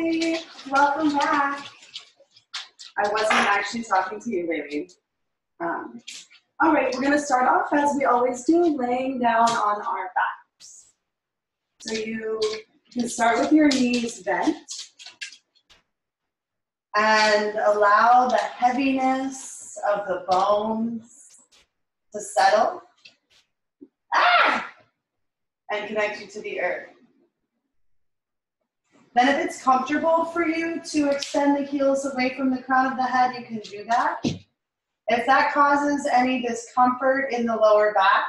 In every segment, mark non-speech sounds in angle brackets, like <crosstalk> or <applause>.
Hi, welcome back. I wasn't actually talking to you, baby. Um, all right, we're gonna start off as we always do, laying down on our backs. So you can start with your knees bent and allow the heaviness of the bones to settle. Ah! And connect you to the earth. Then if it's comfortable for you to extend the heels away from the crown of the head, you can do that. If that causes any discomfort in the lower back,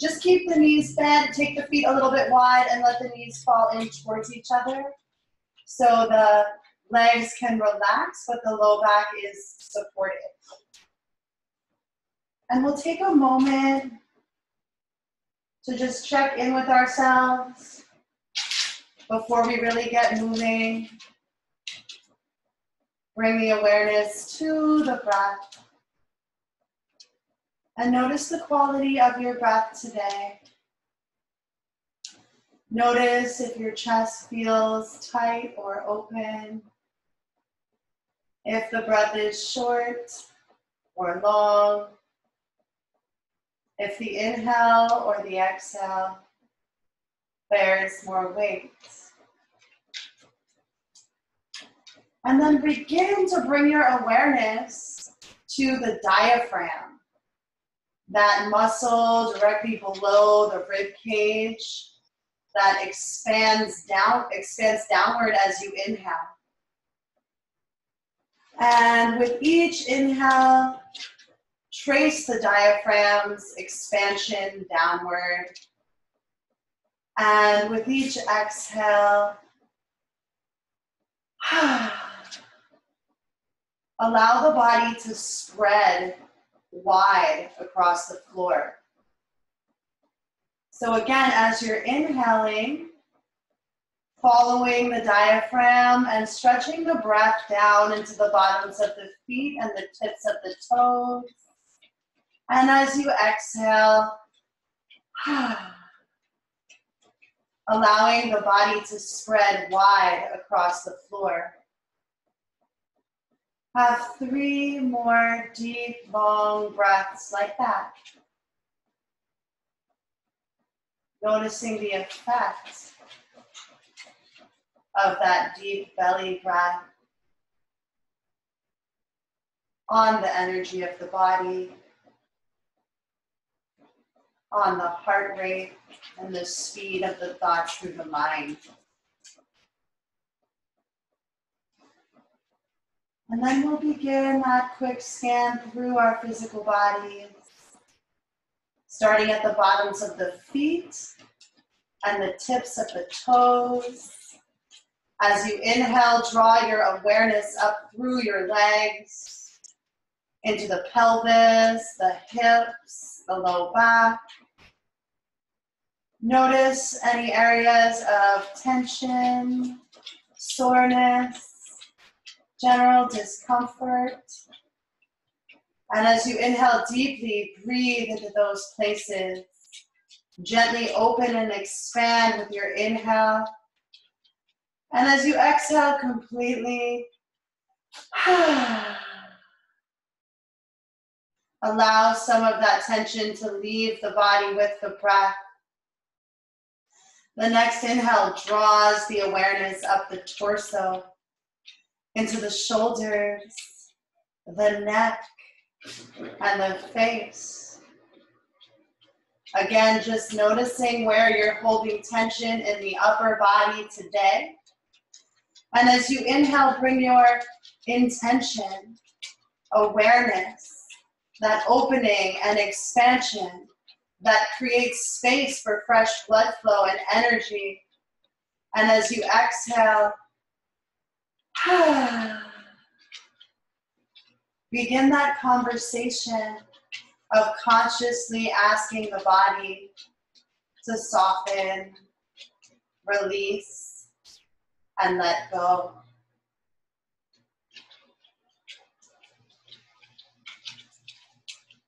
just keep the knees bent, take the feet a little bit wide, and let the knees fall in towards each other. So the legs can relax, but the low back is supported. And we'll take a moment to just check in with ourselves before we really get moving. Bring the awareness to the breath. And notice the quality of your breath today. Notice if your chest feels tight or open. If the breath is short or long. If the inhale or the exhale bears more weight. And then begin to bring your awareness to the diaphragm, that muscle directly below the rib cage that expands down, expands downward as you inhale. And with each inhale, trace the diaphragm's expansion downward. And with each exhale, <sighs> allow the body to spread wide across the floor. So again, as you're inhaling, following the diaphragm and stretching the breath down into the bottoms of the feet and the tips of the toes. And as you exhale, <sighs> allowing the body to spread wide across the floor. Have three more deep, long breaths like that. Noticing the effect of that deep belly breath on the energy of the body, on the heart rate, and the speed of the thoughts through the mind. And then we'll begin that quick scan through our physical bodies, starting at the bottoms of the feet and the tips of the toes. As you inhale, draw your awareness up through your legs, into the pelvis, the hips, the low back. Notice any areas of tension, soreness, general discomfort. And as you inhale deeply, breathe into those places. Gently open and expand with your inhale. And as you exhale completely, <sighs> allow some of that tension to leave the body with the breath. The next inhale draws the awareness up the torso into the shoulders, the neck, and the face. Again, just noticing where you're holding tension in the upper body today. And as you inhale, bring your intention, awareness, that opening and expansion that creates space for fresh blood flow and energy. And as you exhale, <sighs> Begin that conversation of consciously asking the body to soften, release, and let go.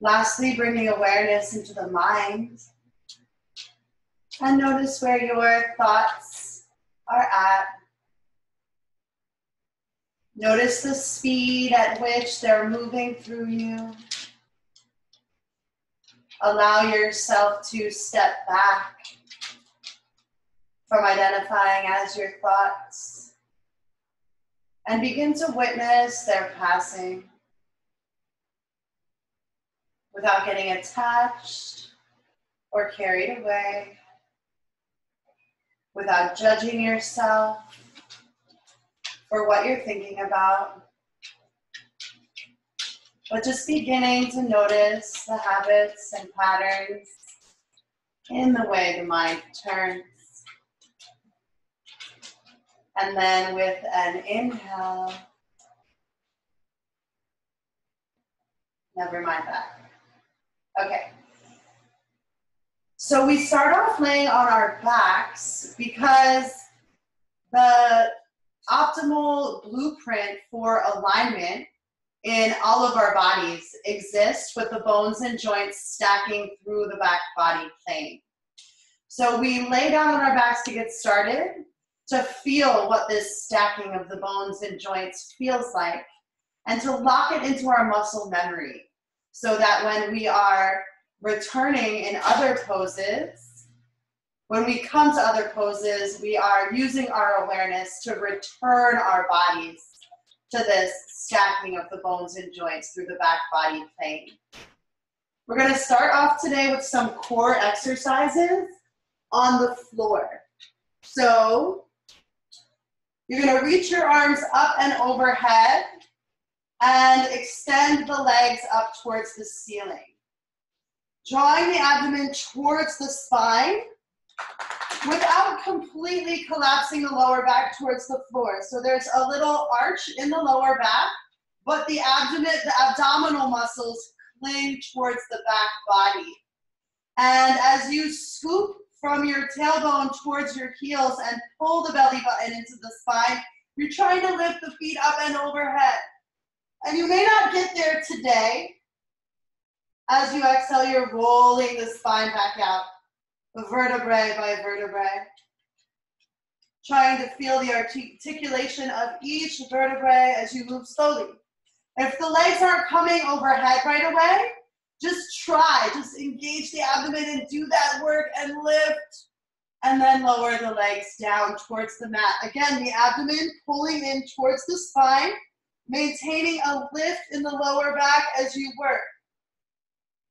Lastly, bringing awareness into the mind. And notice where your thoughts are at Notice the speed at which they're moving through you. Allow yourself to step back from identifying as your thoughts and begin to witness their passing without getting attached or carried away, without judging yourself for what you're thinking about, but just beginning to notice the habits and patterns in the way the mind turns. And then with an inhale, never mind that. Okay. So we start off laying on our backs because the optimal blueprint for alignment in all of our bodies exists with the bones and joints stacking through the back body plane. So we lay down on our backs to get started to feel what this stacking of the bones and joints feels like and to lock it into our muscle memory so that when we are returning in other poses, when we come to other poses, we are using our awareness to return our bodies to this stacking of the bones and joints through the back body plane. We're going to start off today with some core exercises on the floor. So you're going to reach your arms up and overhead and extend the legs up towards the ceiling. Drawing the abdomen towards the spine without completely collapsing the lower back towards the floor. So there's a little arch in the lower back, but the abdomen, the abdominal muscles cling towards the back body. And as you scoop from your tailbone towards your heels and pull the belly button into the spine, you're trying to lift the feet up and overhead. And you may not get there today. As you exhale, you're rolling the spine back out, vertebrae by vertebrae. Trying to feel the articulation of each vertebrae as you move slowly. If the legs aren't coming overhead right away, just try, just engage the abdomen and do that work and lift. And then lower the legs down towards the mat. Again, the abdomen pulling in towards the spine maintaining a lift in the lower back as you work.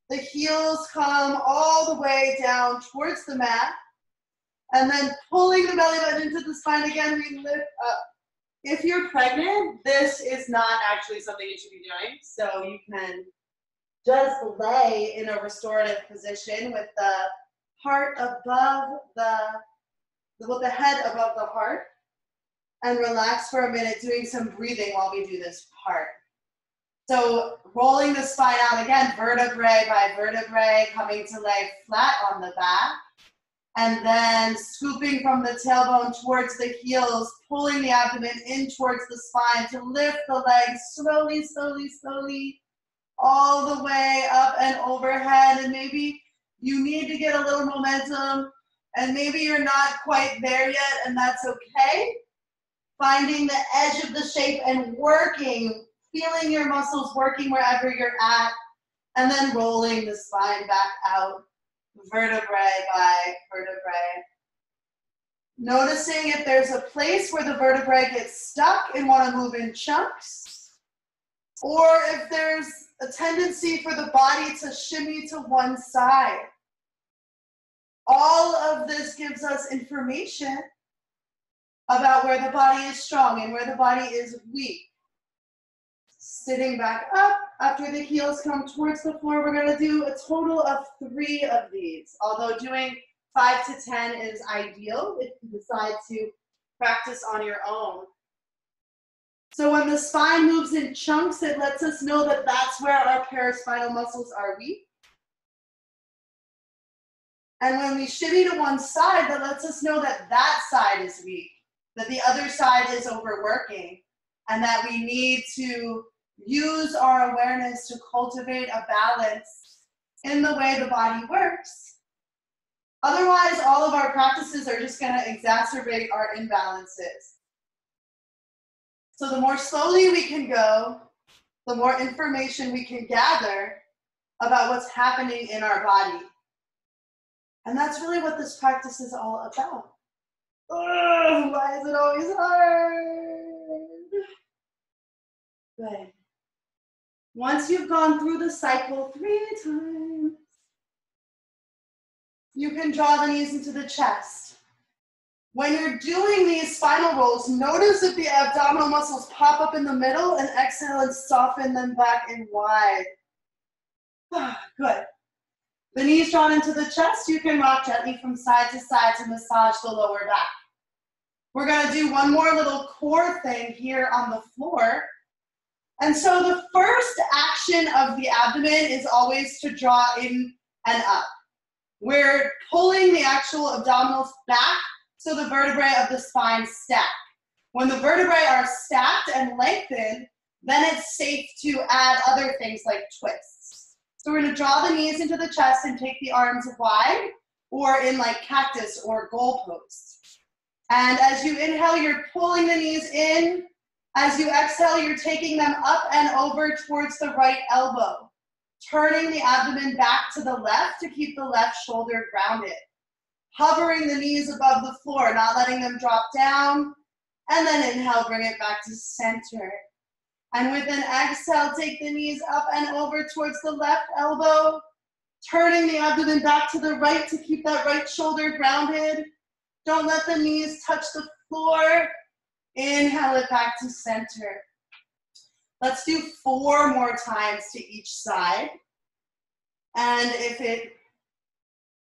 The heels come all the way down towards the mat, and then pulling the belly button into the spine again, we lift up. If you're pregnant, this is not actually something you should be doing, so you can just lay in a restorative position with the heart above the, with the head above the heart and relax for a minute, doing some breathing while we do this part. So rolling the spine out again, vertebrae by vertebrae, coming to lay flat on the back. And then scooping from the tailbone towards the heels, pulling the abdomen in towards the spine to lift the legs slowly, slowly, slowly, all the way up and overhead. And maybe you need to get a little momentum, and maybe you're not quite there yet, and that's okay finding the edge of the shape and working, feeling your muscles working wherever you're at, and then rolling the spine back out, vertebrae by vertebrae. Noticing if there's a place where the vertebrae get stuck and want to move in chunks, or if there's a tendency for the body to shimmy to one side. All of this gives us information about where the body is strong and where the body is weak. Sitting back up, after the heels come towards the floor, we're gonna do a total of three of these. Although doing five to 10 is ideal if you decide to practice on your own. So when the spine moves in chunks, it lets us know that that's where our paraspinal muscles are weak. And when we shimmy to one side, that lets us know that that side is weak that the other side is overworking and that we need to use our awareness to cultivate a balance in the way the body works. Otherwise, all of our practices are just going to exacerbate our imbalances. So the more slowly we can go, the more information we can gather about what's happening in our body. And that's really what this practice is all about. Why is it always hard? Good. Once you've gone through the cycle three times, you can draw the knees into the chest. When you're doing these spinal rolls, notice if the abdominal muscles pop up in the middle and exhale and soften them back and wide. Ah, good. The knees drawn into the chest, you can rock gently from side to side to massage the lower back. We're gonna do one more little core thing here on the floor. And so the first action of the abdomen is always to draw in and up. We're pulling the actual abdominals back so the vertebrae of the spine stack. When the vertebrae are stacked and lengthened, then it's safe to add other things like twists. So we're gonna draw the knees into the chest and take the arms wide or in like cactus or goal pose. And as you inhale, you're pulling the knees in. As you exhale, you're taking them up and over towards the right elbow, turning the abdomen back to the left to keep the left shoulder grounded. Hovering the knees above the floor, not letting them drop down. And then inhale, bring it back to center. And with an exhale, take the knees up and over towards the left elbow, turning the abdomen back to the right to keep that right shoulder grounded. Don't let the knees touch the floor. Inhale it back to center. Let's do four more times to each side. And if it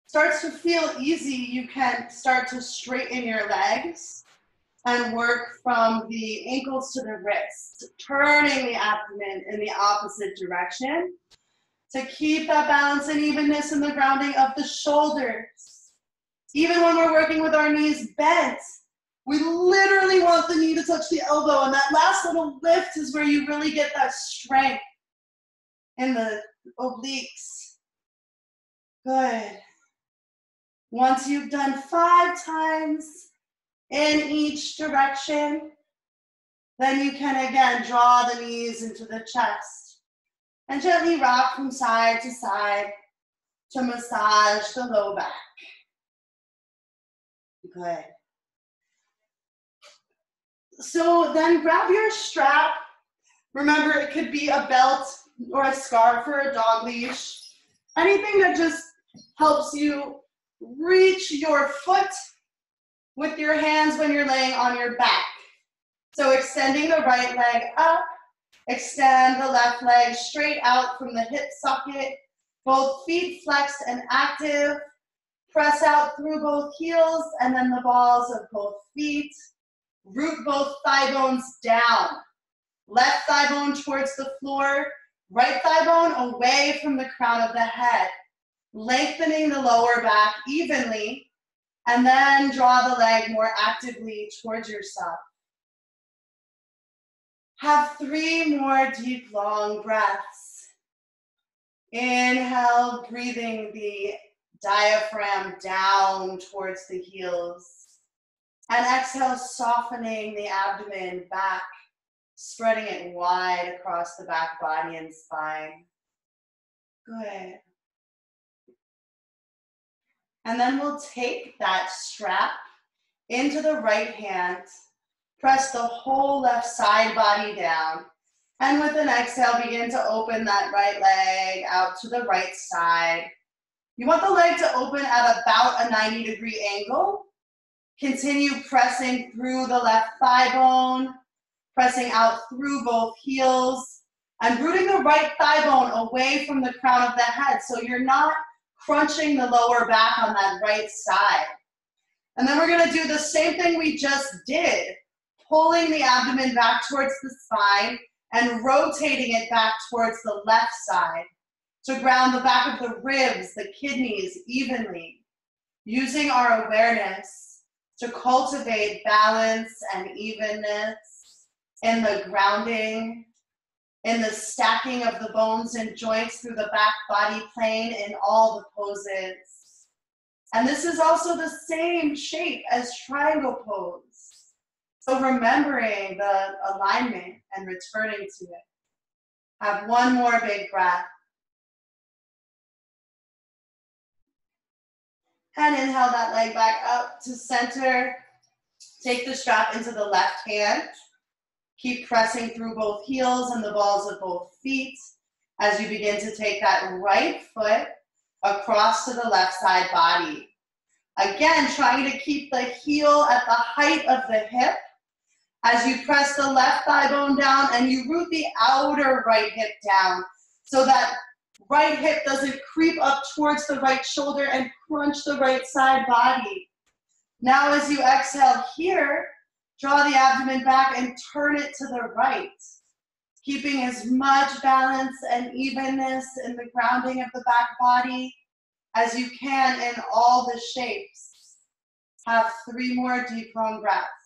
starts to feel easy, you can start to straighten your legs and work from the ankles to the wrists, turning the abdomen in the opposite direction to keep that balance and evenness in the grounding of the shoulders. Even when we're working with our knees bent, we literally want the knee to touch the elbow, and that last little lift is where you really get that strength in the obliques. Good. Once you've done five times in each direction, then you can again draw the knees into the chest and gently rock from side to side to massage the low back. Good. So then grab your strap. Remember, it could be a belt or a scarf or a dog leash. Anything that just helps you reach your foot with your hands when you're laying on your back. So extending the right leg up, extend the left leg straight out from the hip socket, both feet flexed and active. Press out through both heels and then the balls of both feet. Root both thigh bones down. Left thigh bone towards the floor, right thigh bone away from the crown of the head. Lengthening the lower back evenly, and then draw the leg more actively towards yourself. Have three more deep, long breaths. Inhale, breathing the diaphragm down towards the heels. And exhale, softening the abdomen back, spreading it wide across the back body and spine. Good. And then we'll take that strap into the right hand, press the whole left side body down, and with an exhale, begin to open that right leg out to the right side. You want the leg to open at about a 90 degree angle. Continue pressing through the left thigh bone, pressing out through both heels, and rooting the right thigh bone away from the crown of the head so you're not crunching the lower back on that right side. And then we're gonna do the same thing we just did, pulling the abdomen back towards the spine and rotating it back towards the left side to ground the back of the ribs, the kidneys evenly, using our awareness to cultivate balance and evenness in the grounding, in the stacking of the bones and joints through the back body plane in all the poses. And this is also the same shape as triangle pose. So remembering the alignment and returning to it. Have one more big breath. And inhale that leg back up to center. Take the strap into the left hand. Keep pressing through both heels and the balls of both feet as you begin to take that right foot across to the left side body. Again, trying to keep the heel at the height of the hip as you press the left thigh bone down and you root the outer right hip down so that right hip doesn't creep up towards the right shoulder and crunch the right side body. Now as you exhale here, draw the abdomen back and turn it to the right, keeping as much balance and evenness in the grounding of the back body as you can in all the shapes. Have three more deep long breaths.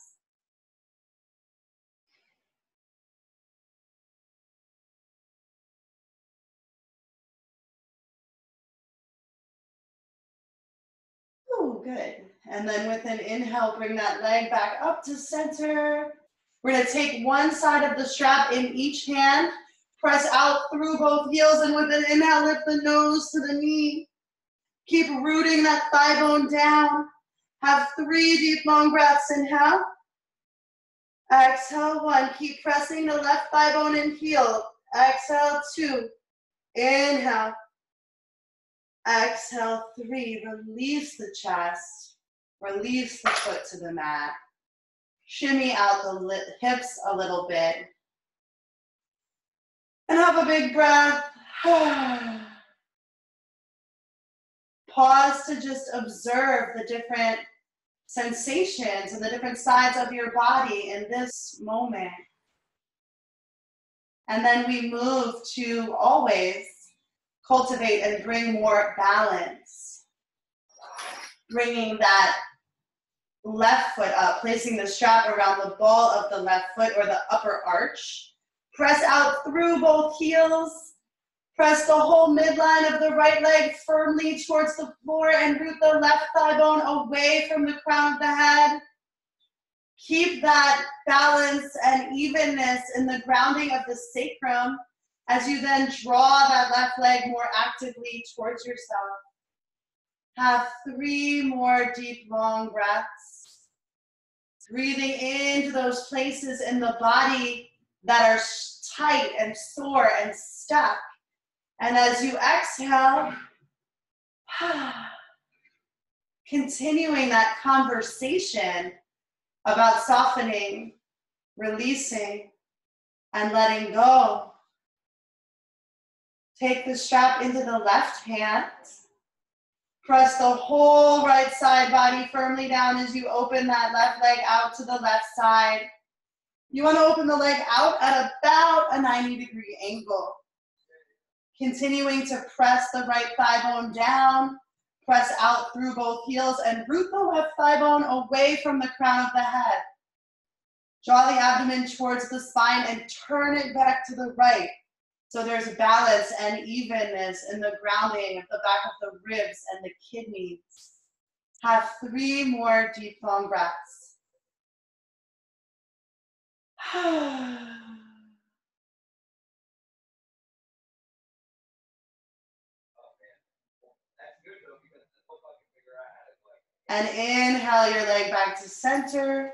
Good. And then with an inhale, bring that leg back up to center. We're gonna take one side of the strap in each hand, press out through both heels, and with an inhale, lift the nose to the knee. Keep rooting that thigh bone down. Have three deep, long breaths. Inhale. Exhale, one. Keep pressing the left thigh bone and heel. Exhale, two. Inhale. Exhale, three. Release the chest. Release the foot to the mat. Shimmy out the hips a little bit. And have a big breath. <sighs> Pause to just observe the different sensations and the different sides of your body in this moment. And then we move to always cultivate and bring more balance. Bringing that left foot up, placing the strap around the ball of the left foot or the upper arch. Press out through both heels. Press the whole midline of the right leg firmly towards the floor and root the left thigh bone away from the crown of the head. Keep that balance and evenness in the grounding of the sacrum as you then draw that left leg more actively towards yourself. Have three more deep, long breaths. Breathing into those places in the body that are tight and sore and stuck. And as you exhale, <sighs> continuing that conversation about softening, releasing, and letting go Take the strap into the left hand. Press the whole right side body firmly down as you open that left leg out to the left side. You want to open the leg out at about a 90 degree angle. Continuing to press the right thigh bone down, press out through both heels and root the left thigh bone away from the crown of the head. Draw the abdomen towards the spine and turn it back to the right. So there's balance and evenness in the grounding of the back of the ribs and the kidneys. Have three more deep, long breaths. <sighs> and inhale your leg back to center.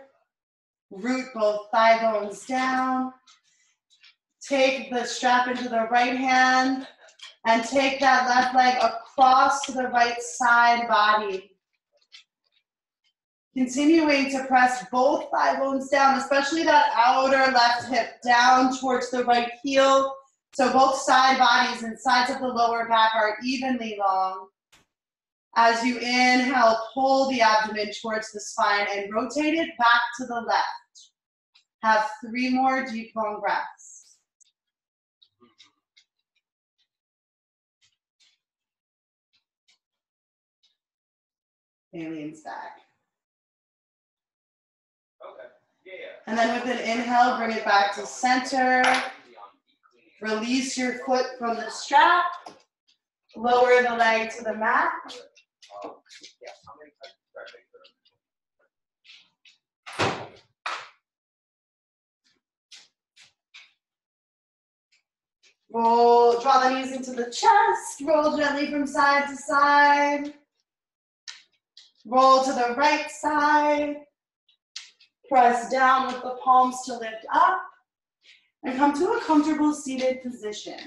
Root both thigh bones down. Take the strap into the right hand and take that left leg across to the right side body. Continuing to press both thigh bones down, especially that outer left hip down towards the right heel. So both side bodies and sides of the lower back are evenly long. As you inhale, pull the abdomen towards the spine and rotate it back to the left. Have three more deep, long breaths. alien stack. Okay. Yeah, yeah. And then with an inhale, bring it back to center. Release your foot from the strap. Lower the leg to the mat. Roll, draw the knees into the chest. Roll gently from side to side. Roll to the right side. Press down with the palms to lift up. And come to a comfortable seated position.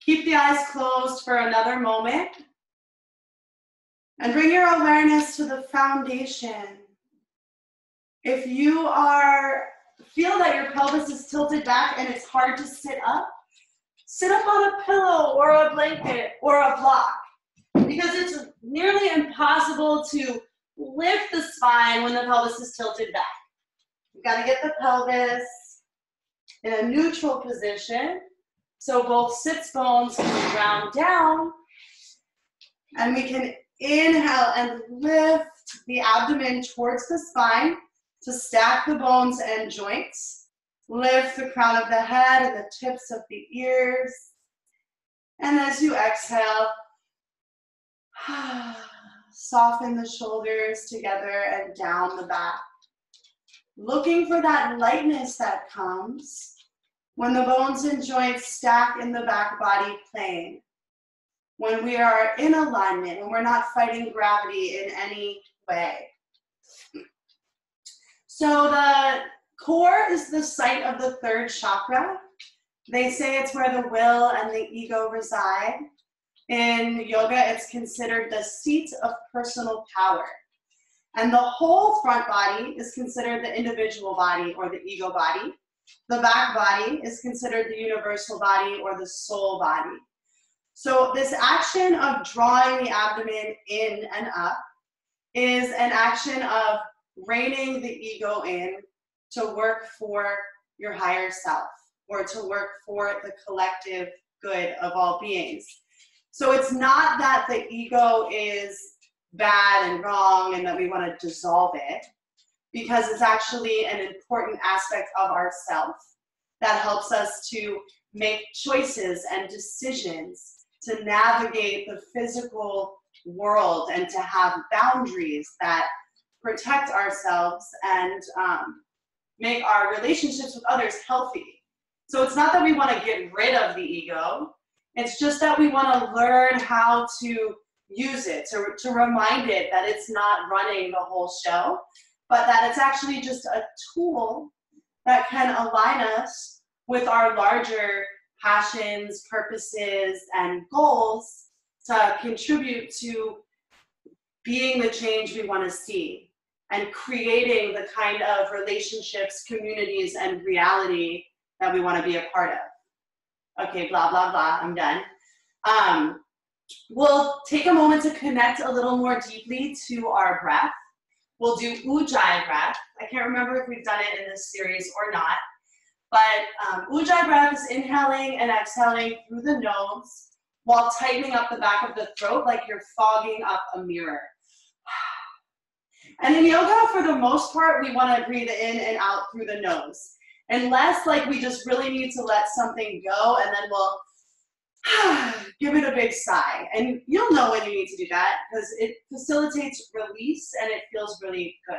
Keep the eyes closed for another moment. And bring your awareness to the foundation. If you are feel that your pelvis is tilted back and it's hard to sit up, sit up on a pillow or a blanket or a block because it's nearly impossible to lift the spine when the pelvis is tilted back. You've got to get the pelvis in a neutral position so both sits bones can round down and we can inhale and lift the abdomen towards the spine to stack the bones and joints. Lift the crown of the head and the tips of the ears. And as you exhale, <sighs> soften the shoulders together and down the back. Looking for that lightness that comes when the bones and joints stack in the back body plane. When we are in alignment, when we're not fighting gravity in any way. So the core is the site of the third chakra. They say it's where the will and the ego reside. In yoga, it's considered the seat of personal power. And the whole front body is considered the individual body or the ego body. The back body is considered the universal body or the soul body. So this action of drawing the abdomen in and up is an action of reining the ego in to work for your higher self or to work for the collective good of all beings. So it's not that the ego is bad and wrong and that we want to dissolve it, because it's actually an important aspect of ourself that helps us to make choices and decisions to navigate the physical world and to have boundaries that protect ourselves and um, make our relationships with others healthy. So it's not that we want to get rid of the ego, it's just that we want to learn how to use it, to, to remind it that it's not running the whole show, but that it's actually just a tool that can align us with our larger passions, purposes, and goals to contribute to being the change we want to see and creating the kind of relationships, communities, and reality that we want to be a part of. Okay, blah, blah, blah, I'm done. Um, we'll take a moment to connect a little more deeply to our breath. We'll do Ujjayi breath. I can't remember if we've done it in this series or not, but um, Ujjayi breath is inhaling and exhaling through the nose while tightening up the back of the throat like you're fogging up a mirror. <sighs> And in yoga, for the most part, we want to breathe in and out through the nose. Unless like we just really need to let something go and then we'll <sighs> give it a big sigh. And you'll know when you need to do that because it facilitates release and it feels really good.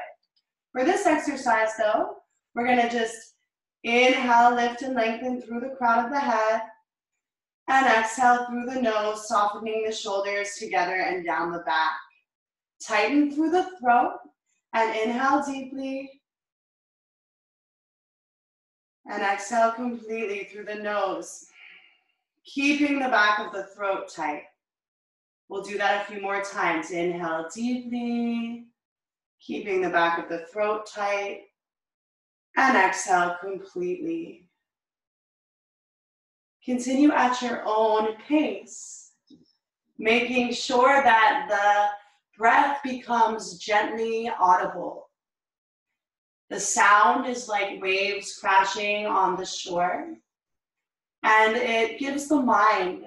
For this exercise though, we're gonna just inhale, lift and lengthen through the crown of the head and exhale through the nose, softening the shoulders together and down the back. Tighten through the throat and inhale deeply. And exhale completely through the nose, keeping the back of the throat tight. We'll do that a few more times. Inhale deeply, keeping the back of the throat tight. And exhale completely. Continue at your own pace, making sure that the breath becomes gently audible. The sound is like waves crashing on the shore, and it gives the mind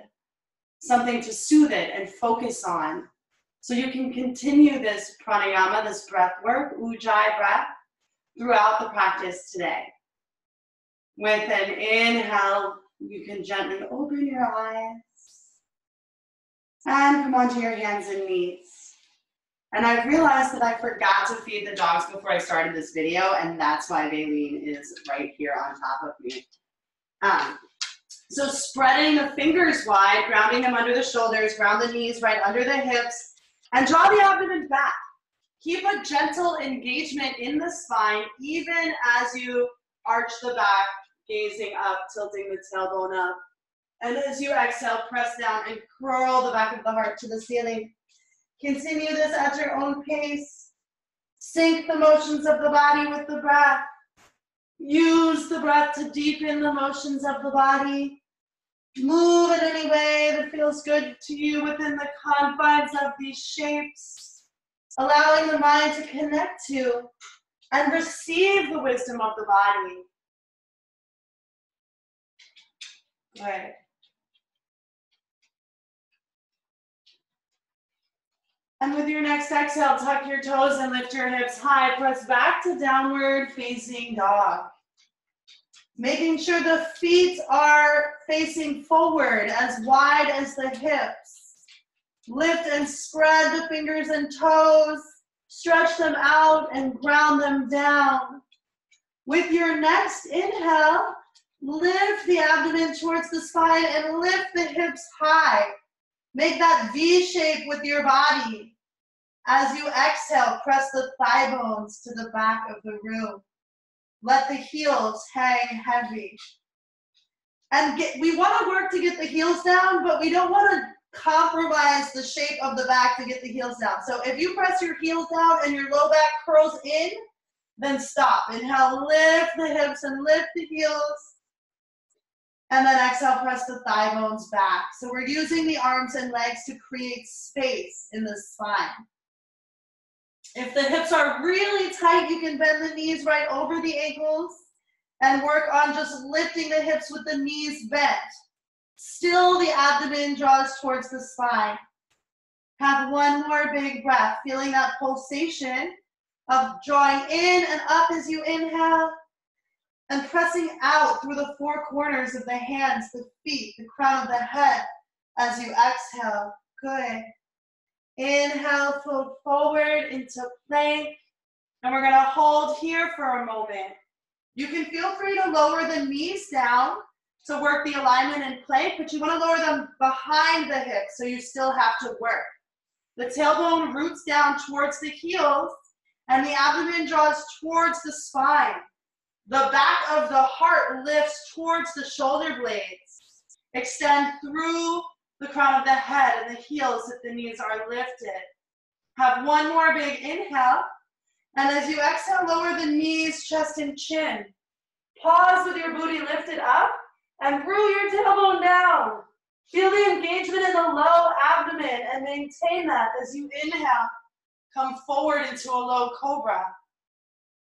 something to soothe it and focus on. So you can continue this pranayama, this breath work, ujjayi breath, throughout the practice today. With an inhale, you can gently open your eyes and come onto your hands and knees. And I realized that I forgot to feed the dogs before I started this video, and that's why Baleen is right here on top of me. Um, So spreading the fingers wide, grounding them under the shoulders, ground the knees right under the hips, and draw the abdomen back. Keep a gentle engagement in the spine, even as you arch the back, gazing up, tilting the tailbone up. And as you exhale, press down and curl the back of the heart to the ceiling. Continue this at your own pace. Sync the motions of the body with the breath. Use the breath to deepen the motions of the body. Move in any way that feels good to you within the confines of these shapes, allowing the mind to connect to and receive the wisdom of the body. Right. And with your next exhale, tuck your toes and lift your hips high. Press back to downward facing dog. Making sure the feet are facing forward as wide as the hips. Lift and spread the fingers and toes. Stretch them out and ground them down. With your next inhale, lift the abdomen towards the spine and lift the hips high. Make that V shape with your body. As you exhale, press the thigh bones to the back of the room. Let the heels hang heavy. And get, we want to work to get the heels down, but we don't want to compromise the shape of the back to get the heels down. So if you press your heels down and your low back curls in, then stop. Inhale, lift the hips and lift the heels. And then exhale, press the thigh bones back. So we're using the arms and legs to create space in the spine. If the hips are really tight, you can bend the knees right over the ankles and work on just lifting the hips with the knees bent. Still, the abdomen draws towards the spine. Have one more big breath, feeling that pulsation of drawing in and up as you inhale and pressing out through the four corners of the hands, the feet, the crown of the head as you exhale. Good. Inhale, fold forward into plank. And we're gonna hold here for a moment. You can feel free to lower the knees down to work the alignment in plank, but you wanna lower them behind the hips so you still have to work. The tailbone roots down towards the heels and the abdomen draws towards the spine. The back of the heart lifts towards the shoulder blades. Extend through the crown of the head and the heels if the knees are lifted. Have one more big inhale. And as you exhale, lower the knees, chest, and chin. Pause with your booty lifted up and roll your tailbone down. Feel the engagement in the low abdomen and maintain that as you inhale. Come forward into a low cobra.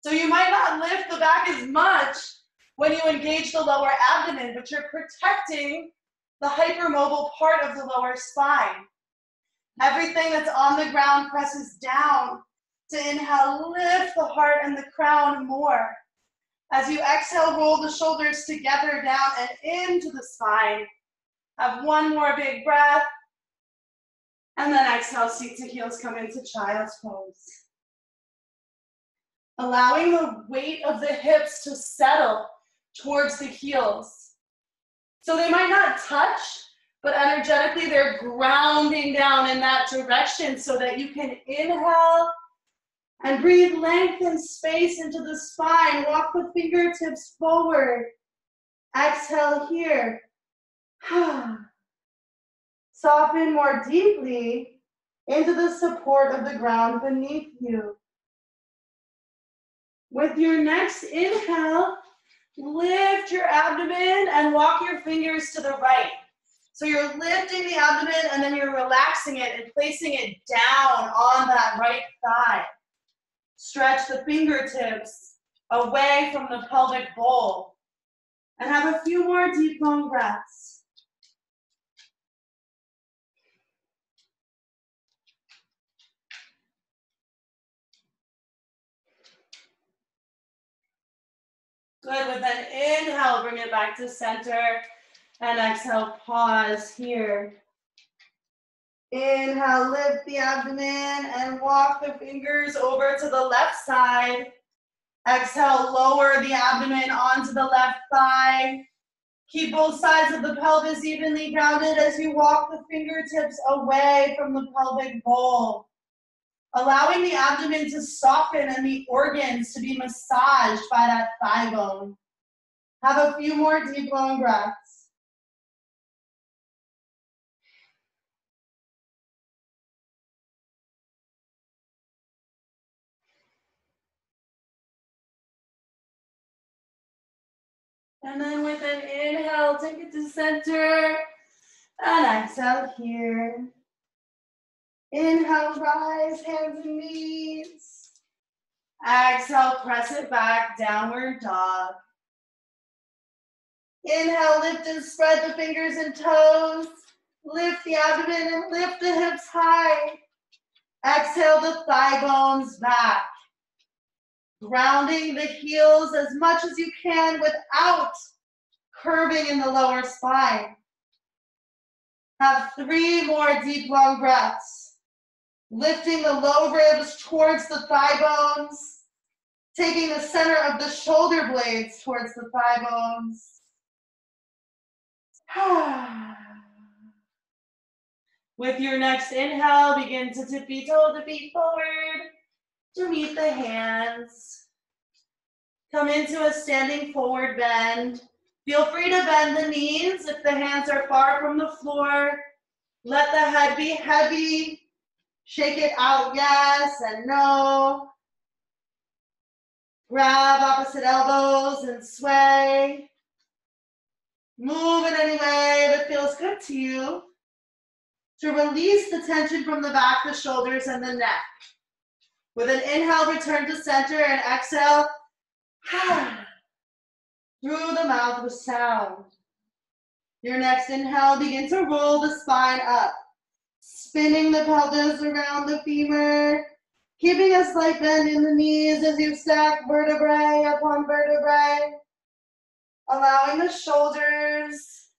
So you might not lift the back as much when you engage the lower abdomen, but you're protecting the hypermobile part of the lower spine. Everything that's on the ground presses down to inhale, lift the heart and the crown more. As you exhale, roll the shoulders together down and into the spine. Have one more big breath. And then exhale, seat to heels, come into child's pose. Allowing the weight of the hips to settle towards the heels. So they might not touch, but energetically they're grounding down in that direction so that you can inhale and breathe length and space into the spine. Walk the fingertips forward. Exhale here. <sighs> Soften more deeply into the support of the ground beneath you. With your next inhale, Lift your abdomen and walk your fingers to the right. So you're lifting the abdomen and then you're relaxing it and placing it down on that right thigh. Stretch the fingertips away from the pelvic bowl. And have a few more deep, long breaths. Good, with an inhale, bring it back to center. And exhale, pause here. Inhale, lift the abdomen and walk the fingers over to the left side. Exhale, lower the abdomen onto the left thigh. Keep both sides of the pelvis evenly grounded as you walk the fingertips away from the pelvic bowl. Allowing the abdomen to soften and the organs to be massaged by that thigh bone. Have a few more deep, long breaths. And then with an inhale, take it to center. And exhale here. Inhale, rise, hands and knees. Exhale, press it back, downward dog. Inhale, lift and spread the fingers and toes. Lift the abdomen and lift the hips high. Exhale the thigh bones back grounding the heels as much as you can without curving in the lower spine. Have three more deep, long breaths. Lifting the low ribs towards the thigh bones. Taking the center of the shoulder blades towards the thigh bones. <sighs> With your next inhale, begin to tippy toe the feet forward to meet the hands. Come into a standing forward bend. Feel free to bend the knees if the hands are far from the floor. Let the head be heavy. Shake it out, yes and no. Grab opposite elbows and sway. Move in any way that feels good to you. To release the tension from the back, the shoulders, and the neck. With an inhale, return to center and exhale <sighs> through the mouth with sound. Your next inhale, begin to roll the spine up, spinning the pelvis around the femur, keeping a slight bend in the knees as you stack vertebrae upon vertebrae, allowing the shoulders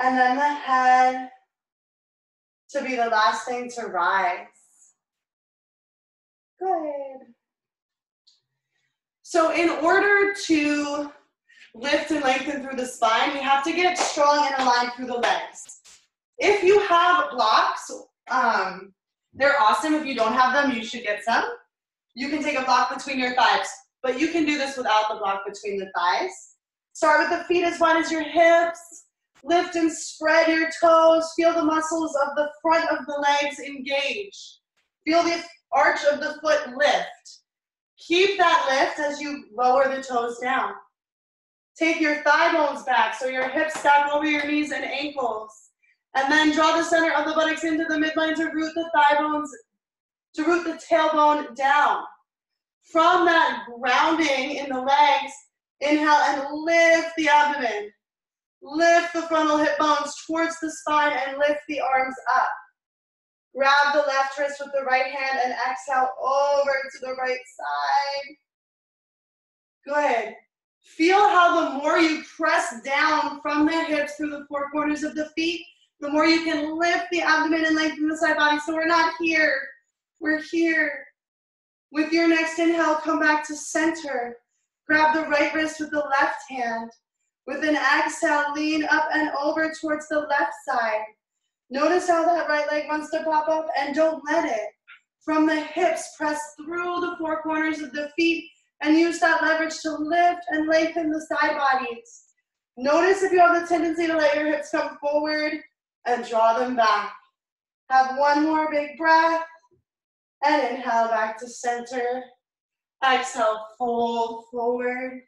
and then the head to be the last thing to rise. Good. So in order to lift and lengthen through the spine, we have to get strong and aligned through the legs. If you have blocks, um, they're awesome. If you don't have them, you should get some. You can take a block between your thighs, but you can do this without the block between the thighs. Start with the feet as wide as your hips. Lift and spread your toes. Feel the muscles of the front of the legs engage. Feel the arch of the foot lift. Keep that lift as you lower the toes down. Take your thigh bones back so your hips stack over your knees and ankles. And then draw the center of the buttocks into the midline to root the thigh bones, to root the tailbone down. From that grounding in the legs, inhale and lift the abdomen. Lift the frontal hip bones towards the spine and lift the arms up. Grab the left wrist with the right hand and exhale over to the right side. Good. Feel how the more you press down from the hips through the four corners of the feet, the more you can lift the abdomen and lengthen the side body. So we're not here, we're here. With your next inhale, come back to center. Grab the right wrist with the left hand. With an exhale, lean up and over towards the left side. Notice how that right leg wants to pop up and don't let it. From the hips, press through the four corners of the feet and use that leverage to lift and lengthen the side bodies. Notice if you have the tendency to let your hips come forward and draw them back. Have one more big breath and inhale back to center. Exhale, fold forward.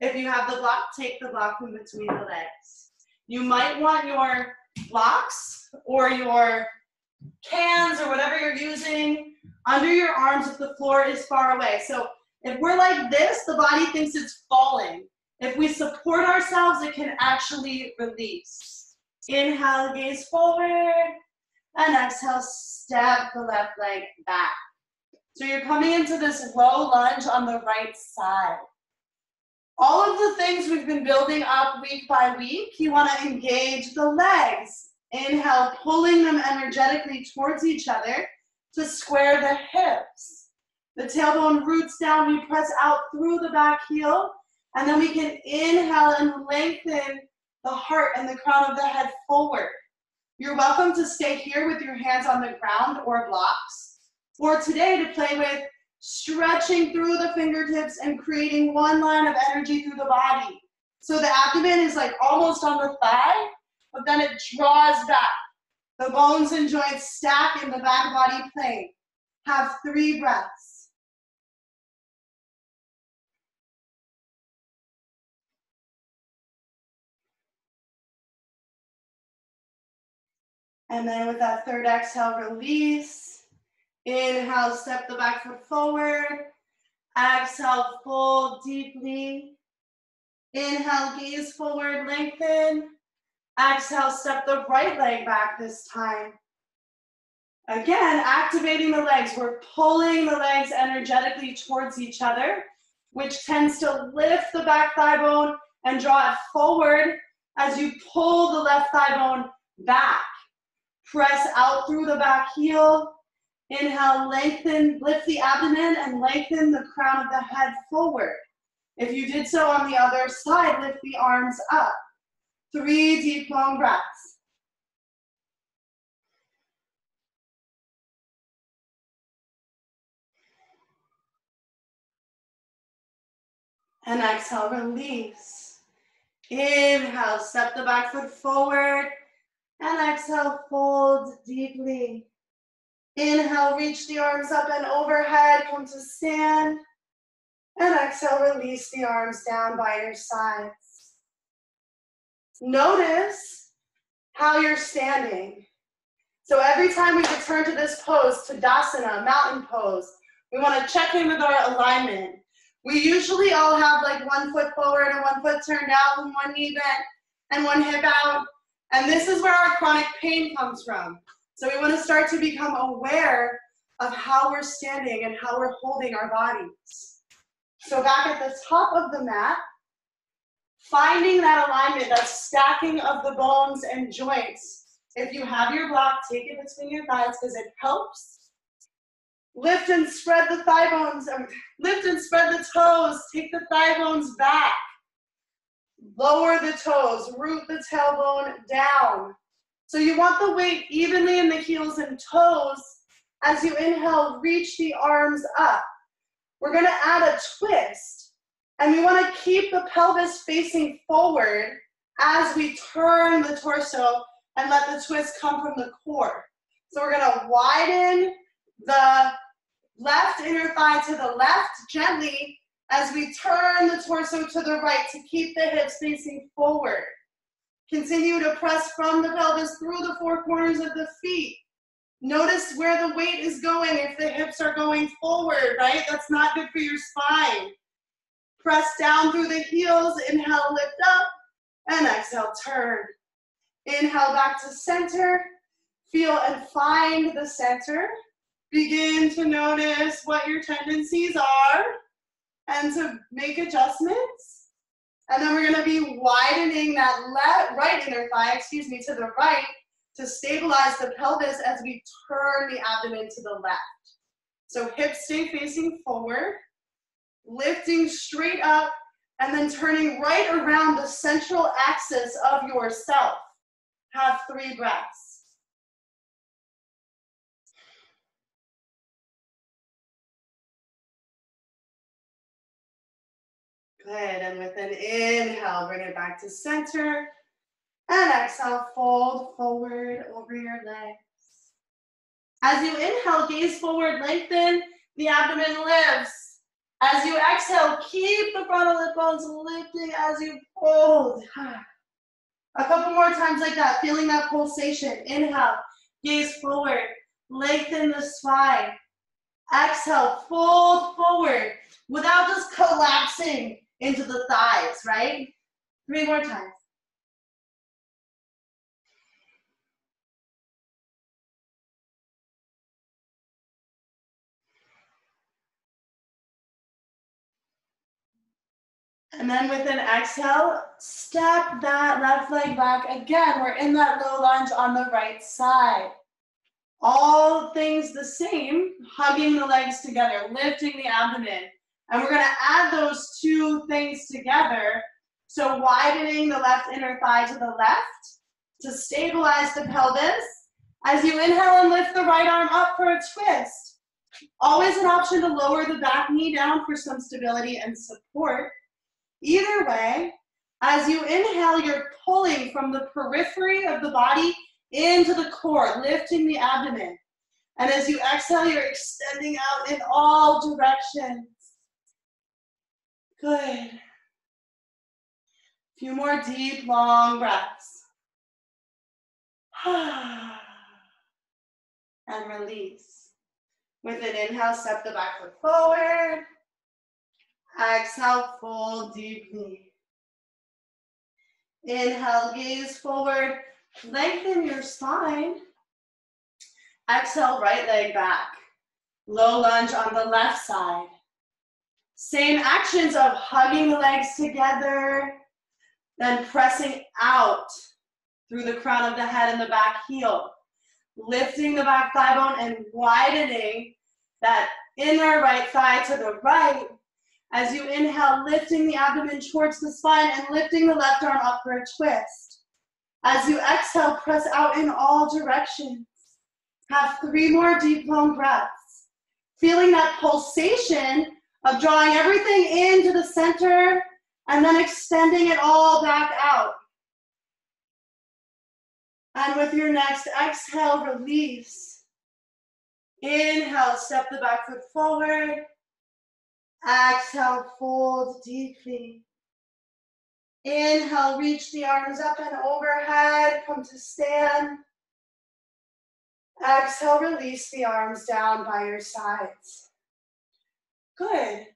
If you have the block, take the block from between the legs. You might want your blocks or your cans or whatever you're using under your arms if the floor is far away. So if we're like this, the body thinks it's falling. If we support ourselves, it can actually release. Inhale, gaze forward, and exhale, step the left leg back. So you're coming into this low lunge on the right side. All of the things we've been building up week by week, you want to engage the legs. Inhale, pulling them energetically towards each other to square the hips. The tailbone roots down, we press out through the back heel, and then we can inhale and lengthen the heart and the crown of the head forward. You're welcome to stay here with your hands on the ground or blocks, or today to play with stretching through the fingertips and creating one line of energy through the body. So the abdomen is like almost on the thigh, but then it draws back. The bones and joints stack in the back body plane. Have three breaths. And then with that third exhale, release. Inhale, step the back foot forward. Exhale, fold deeply. Inhale, gaze forward, lengthen. Exhale, step the right leg back this time. Again, activating the legs. We're pulling the legs energetically towards each other, which tends to lift the back thigh bone and draw it forward as you pull the left thigh bone back. Press out through the back heel. Inhale, lengthen, lift the abdomen and lengthen the crown of the head forward. If you did so on the other side, lift the arms up. Three deep, long breaths. And exhale, release. Inhale, step the back foot forward. And exhale, fold deeply. Inhale, reach the arms up and overhead, come to stand. And exhale, release the arms down by your sides. Notice how you're standing. So every time we return to this pose, to Tadasana, mountain pose, we want to check in with our alignment. We usually all have like one foot forward and one foot turned out and one knee bent and one hip out. And this is where our chronic pain comes from. So we want to start to become aware of how we're standing and how we're holding our bodies. So back at the top of the mat, finding that alignment, that stacking of the bones and joints. If you have your block, take it between your thighs because it helps. Lift and spread the thigh bones, um, lift and spread the toes, take the thigh bones back. Lower the toes, root the tailbone down. So you want the weight evenly in the heels and toes. As you inhale, reach the arms up. We're gonna add a twist. And we wanna keep the pelvis facing forward as we turn the torso and let the twist come from the core. So we're gonna widen the left inner thigh to the left gently as we turn the torso to the right to keep the hips facing forward. Continue to press from the pelvis through the four corners of the feet. Notice where the weight is going if the hips are going forward, right? That's not good for your spine. Press down through the heels, inhale, lift up, and exhale, turn. Inhale back to center. Feel and find the center. Begin to notice what your tendencies are and to make adjustments. And then we're gonna be widening that left, right inner thigh, excuse me, to the right to stabilize the pelvis as we turn the abdomen to the left. So hips stay facing forward, lifting straight up, and then turning right around the central axis of yourself. Have three breaths. Good, and with an inhale, bring it back to center. And exhale, fold forward over your legs. As you inhale, gaze forward, lengthen, the abdomen lifts. As you exhale, keep the frontal hip bones lifting as you fold. <sighs> A couple more times like that, feeling that pulsation. Inhale, gaze forward, lengthen the spine. Exhale, fold forward without just collapsing into the thighs, right? Three more times. And then with an exhale, step that left leg back. Again, we're in that low lunge on the right side. All things the same, hugging the legs together, lifting the abdomen. And we're gonna add those two things together So widening the left inner thigh to the left to stabilize the pelvis. As you inhale and lift the right arm up for a twist. Always an option to lower the back knee down for some stability and support. Either way, as you inhale, you're pulling from the periphery of the body into the core, lifting the abdomen. And as you exhale, you're extending out in all directions. Good. A few more deep, long breaths. <sighs> and release. With an inhale, step the back foot forward. Exhale, fold deeply. Inhale, gaze forward. Lengthen your spine. Exhale, right leg back. Low lunge on the left side. Same actions of hugging the legs together, then pressing out through the crown of the head and the back heel. Lifting the back thigh bone and widening that inner right thigh to the right. As you inhale, lifting the abdomen towards the spine and lifting the left arm up for a twist. As you exhale, press out in all directions. Have three more deep, long breaths. Feeling that pulsation of drawing everything into the center and then extending it all back out. And with your next exhale, release. Inhale, step the back foot forward. Exhale, fold deeply. Inhale, reach the arms up and overhead. Come to stand. Exhale, release the arms down by your sides. Good.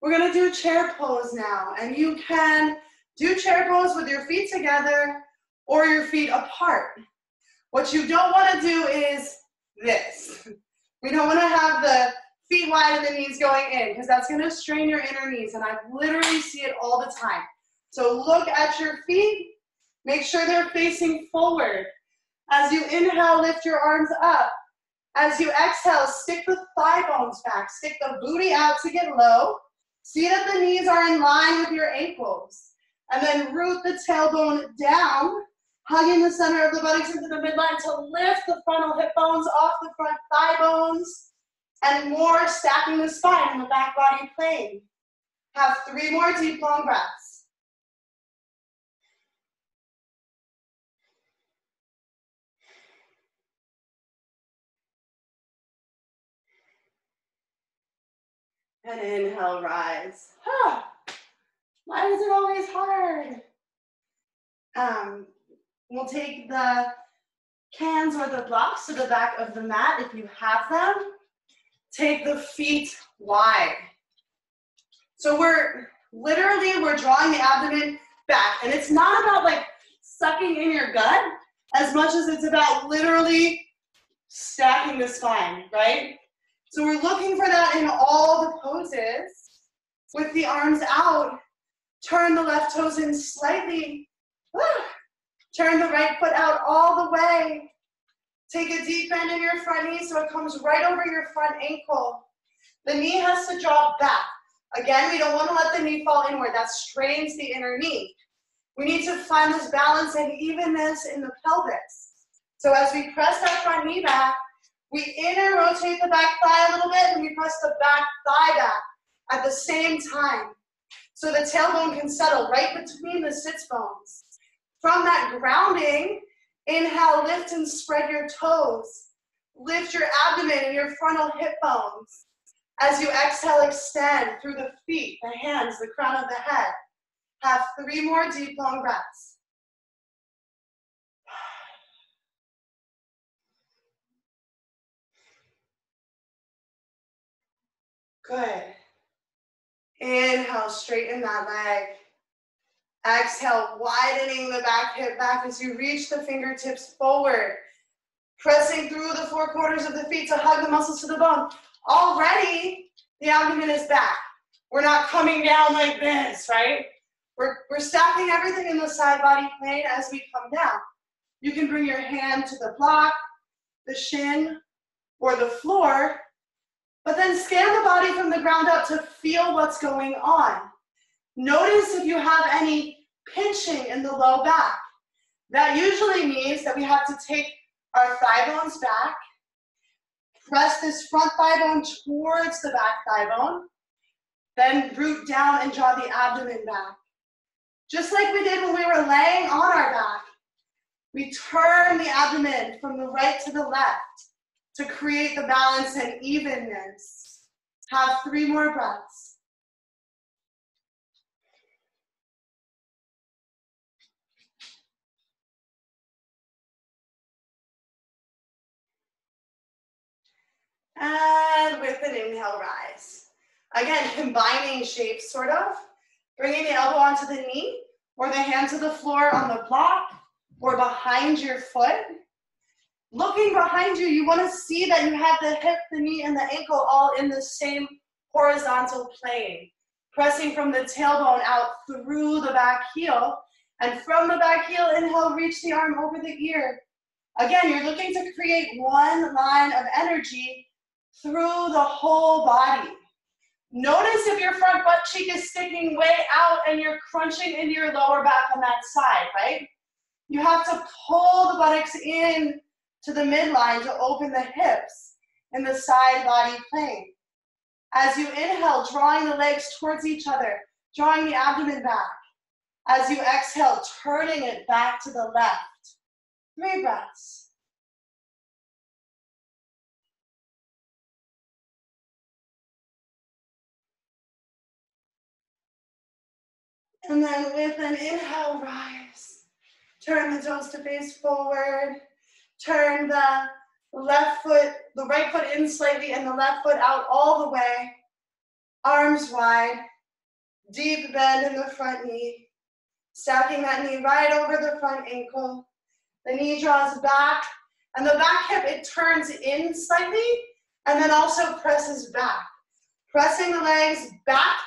We're gonna do chair pose now. And you can do chair pose with your feet together or your feet apart. What you don't wanna do is this. <laughs> We don't wanna have the feet wide and the knees going in because that's gonna strain your inner knees and I literally see it all the time. So look at your feet, make sure they're facing forward. As you inhale, lift your arms up. As you exhale, stick the thigh bones back. Stick the booty out to get low. See that the knees are in line with your ankles. And then root the tailbone down, hugging the center of the buttocks into the midline to lift the frontal hip bones off the front thigh bones. And more stacking the spine in the back body plane. Have three more deep, long breaths. And inhale, rise. Huh. Why is it always hard? Um, we'll take the cans or the blocks to the back of the mat if you have them. Take the feet wide. So we're literally, we're drawing the abdomen back. And it's not about like sucking in your gut as much as it's about literally stacking the spine, right? So we're looking for that in all the poses. With the arms out, turn the left toes in slightly. Turn the right foot out all the way. Take a deep bend in your front knee so it comes right over your front ankle. The knee has to drop back. Again, we don't want to let the knee fall inward. That strains the inner knee. We need to find this balance and evenness in the pelvis. So as we press that front knee back, we inner rotate the back thigh a little bit and we press the back thigh back at the same time. So the tailbone can settle right between the sits bones. From that grounding, inhale, lift and spread your toes. Lift your abdomen and your frontal hip bones. As you exhale, extend through the feet, the hands, the crown of the head. Have three more deep, long breaths. Good. Inhale, straighten that leg. Exhale, widening the back hip back as you reach the fingertips forward. Pressing through the four corners of the feet to hug the muscles to the bone. Already, the abdomen is back. We're not coming down like this, right? We're, we're stacking everything in the side body plane as we come down. You can bring your hand to the block, the shin, or the floor but then scan the body from the ground up to feel what's going on. Notice if you have any pinching in the low back. That usually means that we have to take our thigh bones back, press this front thigh bone towards the back thigh bone, then root down and draw the abdomen back. Just like we did when we were laying on our back, we turn the abdomen from the right to the left to create the balance and evenness. Have three more breaths. And with an inhale, rise. Again, combining shapes, sort of. Bringing the elbow onto the knee or the hand to the floor on the block or behind your foot. Looking behind you, you want to see that you have the hip, the knee, and the ankle all in the same horizontal plane. Pressing from the tailbone out through the back heel. And from the back heel, inhale, reach the arm over the ear. Again, you're looking to create one line of energy through the whole body. Notice if your front butt cheek is sticking way out and you're crunching into your lower back on that side, right? You have to pull the buttocks in to the midline to open the hips in the side body plane. As you inhale, drawing the legs towards each other, drawing the abdomen back. As you exhale, turning it back to the left. Three breaths. And then with an inhale, rise. Turn the toes to face forward. Turn the left foot, the right foot in slightly and the left foot out all the way. Arms wide. Deep bend in the front knee. Stacking that knee right over the front ankle. The knee draws back and the back hip, it turns in slightly and then also presses back. Pressing the legs back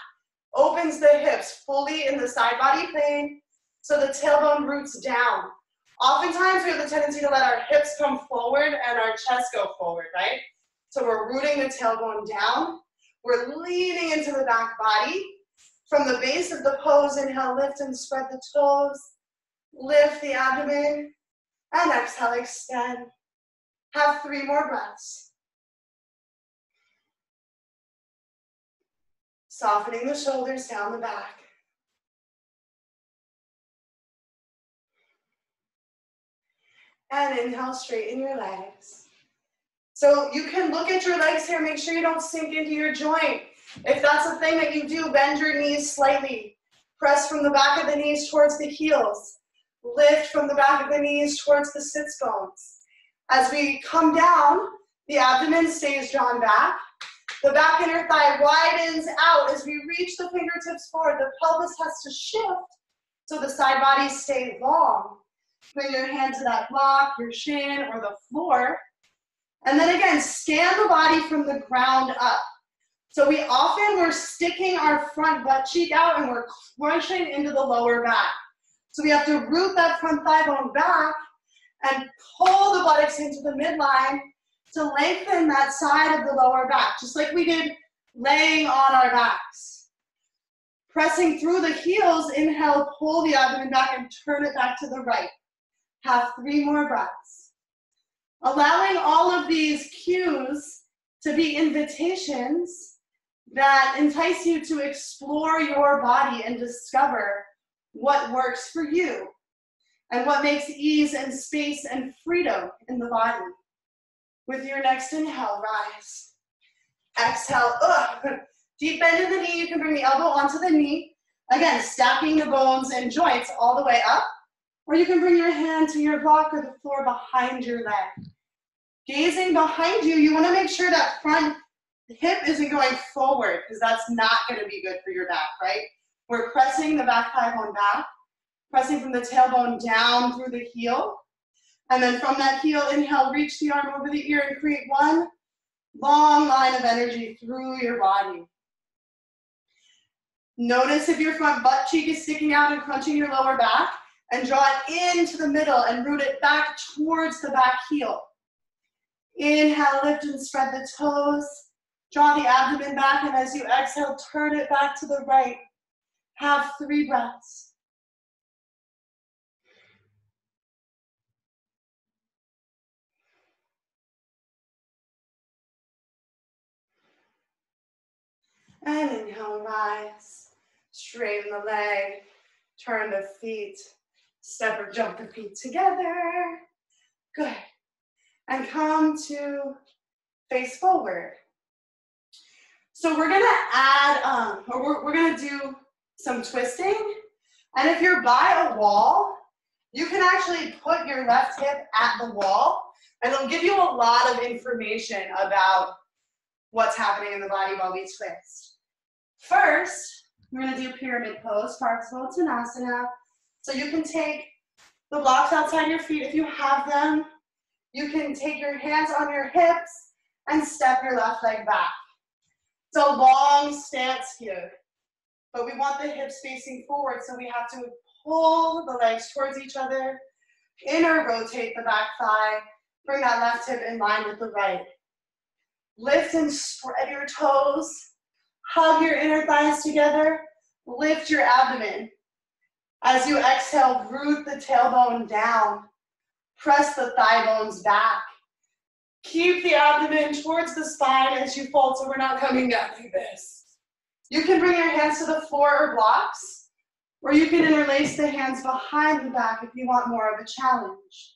opens the hips fully in the side body plane so the tailbone roots down. Oftentimes we have the tendency to let our hips come forward and our chest go forward, right? So we're rooting the tailbone down. We're leaning into the back body. From the base of the pose, inhale, lift and spread the toes. Lift the abdomen. And exhale, extend. Have three more breaths. Softening the shoulders down the back. And inhale, straighten your legs. So you can look at your legs here, make sure you don't sink into your joint. If that's a thing that you do, bend your knees slightly. Press from the back of the knees towards the heels. Lift from the back of the knees towards the sits bones. As we come down, the abdomen stays drawn back. The back inner thigh widens out as we reach the fingertips forward. The pelvis has to shift so the side body stays long. Bring your hand to that block, your shin, or the floor. And then again, scan the body from the ground up. So we often, we're sticking our front butt cheek out and we're crunching into the lower back. So we have to root that front thigh bone back and pull the buttocks into the midline to lengthen that side of the lower back, just like we did laying on our backs. Pressing through the heels, inhale, pull the abdomen back and turn it back to the right. Have three more breaths. Allowing all of these cues to be invitations that entice you to explore your body and discover what works for you and what makes ease and space and freedom in the body. With your next inhale, rise. Exhale, ugh. Deep bend in the knee. You can bring the elbow onto the knee. Again, stacking the bones and joints all the way up. Or you can bring your hand to your block or the floor behind your leg. Gazing behind you, you want to make sure that front hip isn't going forward because that's not going to be good for your back, right? We're pressing the back thigh bone back, pressing from the tailbone down through the heel. And then from that heel, inhale, reach the arm over the ear and create one long line of energy through your body. Notice if your front butt cheek is sticking out and crunching your lower back, and draw it into the middle and root it back towards the back heel. Inhale, lift and spread the toes. Draw the abdomen back, and as you exhale, turn it back to the right. Have three breaths. And inhale, rise. Straighten the leg. Turn the feet. Step or jump the feet together. Good. And come to face forward. So we're gonna add, um, or we're, we're gonna do some twisting. And if you're by a wall, you can actually put your left hip at the wall and it'll give you a lot of information about what's happening in the body while we twist. First, we're gonna do pyramid pose, Parsvottanasana. So you can take the blocks outside your feet if you have them. You can take your hands on your hips and step your left leg back. It's a long stance here, but we want the hips facing forward, so we have to pull the legs towards each other, inner rotate the back thigh, bring that left hip in line with the right. Lift and spread your toes, hug your inner thighs together, lift your abdomen. As you exhale, root the tailbone down, press the thigh bones back. Keep the abdomen towards the spine as you fold so we're not coming down like this. You can bring your hands to the floor or blocks, or you can interlace the hands behind the back if you want more of a challenge.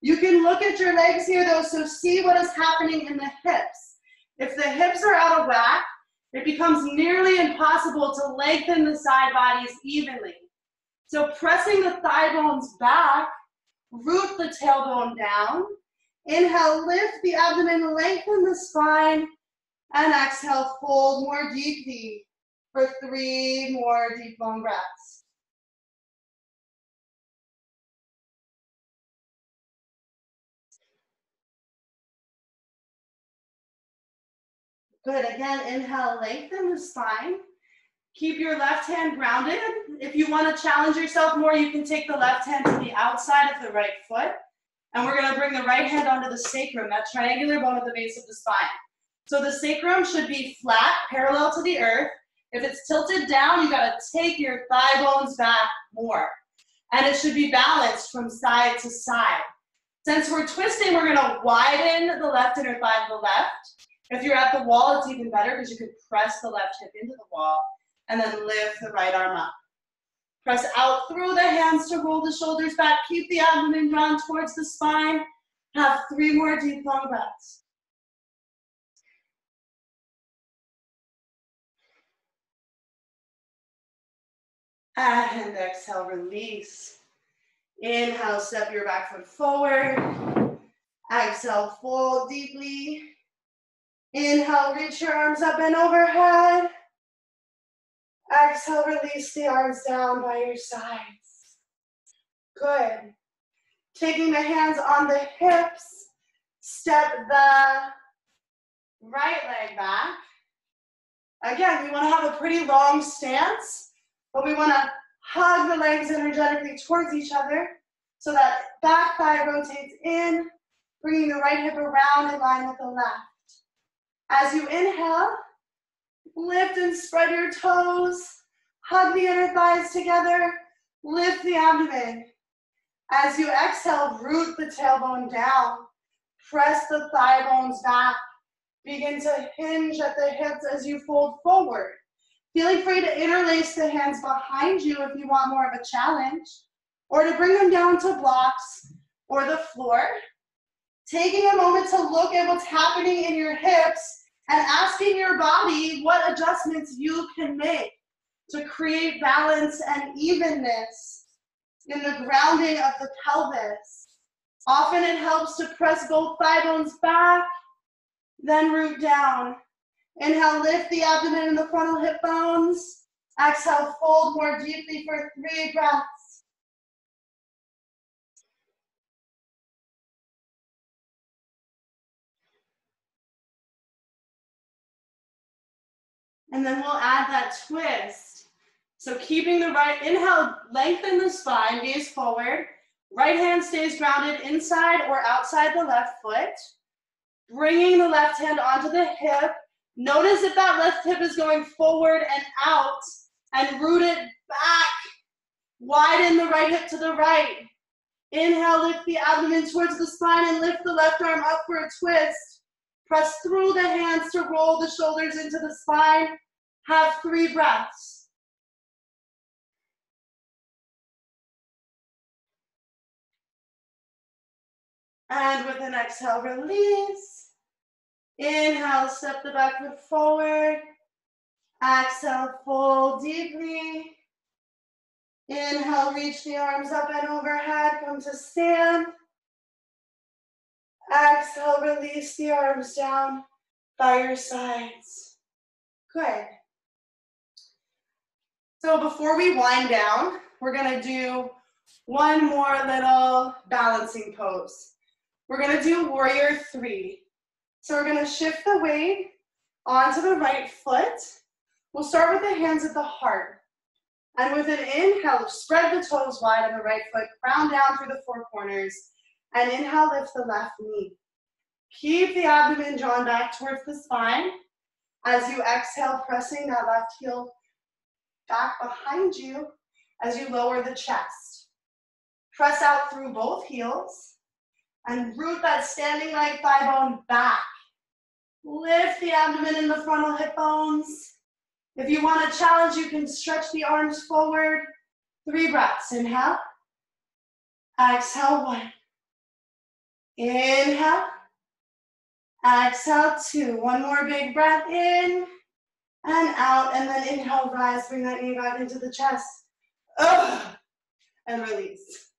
You can look at your legs here though, so see what is happening in the hips. If the hips are out of whack, it becomes nearly impossible to lengthen the side bodies evenly. So pressing the thigh bones back, root the tailbone down, Inhale, lift the abdomen, lengthen the spine, and exhale, fold more deeply for three more deep, long breaths. Good, again, inhale, lengthen the spine. Keep your left hand grounded. If you want to challenge yourself more, you can take the left hand to the outside of the right foot. And we're gonna bring the right hand onto the sacrum, that triangular bone at the base of the spine. So the sacrum should be flat, parallel to the earth. If it's tilted down, you gotta take your thigh bones back more. And it should be balanced from side to side. Since we're twisting, we're gonna widen the left inner thigh to the left. If you're at the wall, it's even better because you can press the left hip into the wall and then lift the right arm up. Press out through the hands to roll the shoulders back. Keep the abdomen drawn towards the spine. Have three more deep, long breaths. And exhale, release. Inhale, step your back foot forward. Exhale, fold deeply. Inhale, reach your arms up and overhead. Exhale, release the arms down by your sides. Good. Taking the hands on the hips, step the right leg back. Again, we want to have a pretty long stance, but we want to hug the legs energetically towards each other so that back thigh rotates in, bringing the right hip around in line with the left. As you inhale, Lift and spread your toes. Hug the inner thighs together. Lift the abdomen. As you exhale, root the tailbone down. Press the thigh bones back. Begin to hinge at the hips as you fold forward. Feeling free to interlace the hands behind you if you want more of a challenge, or to bring them down to blocks or the floor. Taking a moment to look at what's happening in your hips and asking your body what adjustments you can make to create balance and evenness in the grounding of the pelvis. Often it helps to press both thigh bones back, then root down. Inhale, lift the abdomen and the frontal hip bones. Exhale, fold more deeply for three breaths. And then we'll add that twist. So keeping the right, inhale, lengthen the spine, gaze forward. Right hand stays grounded inside or outside the left foot. Bringing the left hand onto the hip. Notice if that left hip is going forward and out and root it back. Widen the right hip to the right. Inhale, lift the abdomen towards the spine and lift the left arm up for a twist. Press through the hands to roll the shoulders into the spine. Have three breaths. And with an exhale, release. Inhale, step the back foot forward. Exhale, fold deeply. Inhale, reach the arms up and overhead, come to stand. Exhale, release the arms down by your sides. Good. So before we wind down, we're gonna do one more little balancing pose. We're gonna do warrior three. So we're gonna shift the weight onto the right foot. We'll start with the hands at the heart. And with an inhale, spread the toes wide on the right foot, crown down through the four corners. And inhale, lift the left knee. Keep the abdomen drawn back towards the spine. As you exhale, pressing that left heel back behind you as you lower the chest. Press out through both heels and root that standing leg thigh bone back. Lift the abdomen and the frontal hip bones. If you want a challenge, you can stretch the arms forward. Three breaths. Inhale. Exhale, one. Inhale. Exhale, two. One more big breath in and out. And then inhale, rise. Bring that knee back into the chest. Ugh. And release.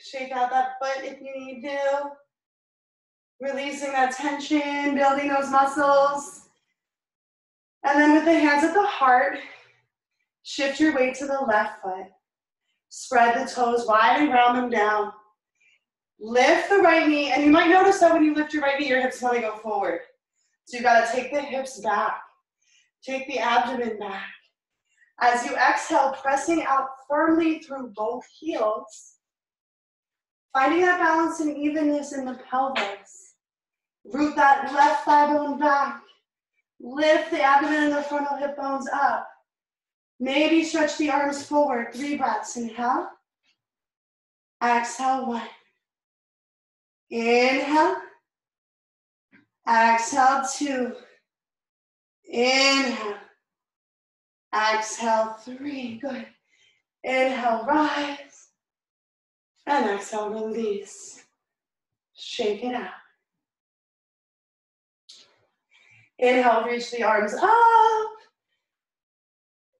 Shake out that foot if you need to. Releasing that tension, building those muscles. And then with the hands at the heart, shift your weight to the left foot. Spread the toes wide and ground them down. Lift the right knee, and you might notice that when you lift your right knee, your hips want to go forward. So you gotta take the hips back. Take the abdomen back. As you exhale, pressing out firmly through both heels, finding that balance and evenness in the pelvis. Root that left thigh bone back. Lift the abdomen and the frontal hip bones up. Maybe stretch the arms forward. Three breaths. Inhale. Exhale, one. Inhale. Exhale, two. Inhale. Exhale, three. Good. Inhale, rise. And exhale, release. Shake it out. Inhale, reach the arms up.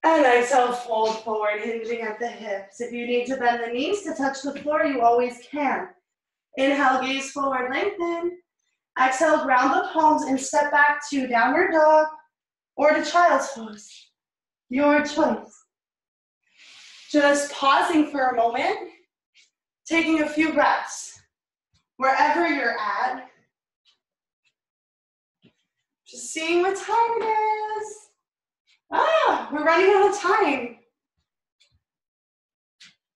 And exhale, fold forward, hinging at the hips. If you need to bend the knees to touch the floor, you always can. Inhale, gaze forward, lengthen. Exhale, ground the palms and step back to downward dog or to child's pose. Your choice. Just pausing for a moment, taking a few breaths. Wherever you're at, just seeing what time it is. Ah, we're running out of time.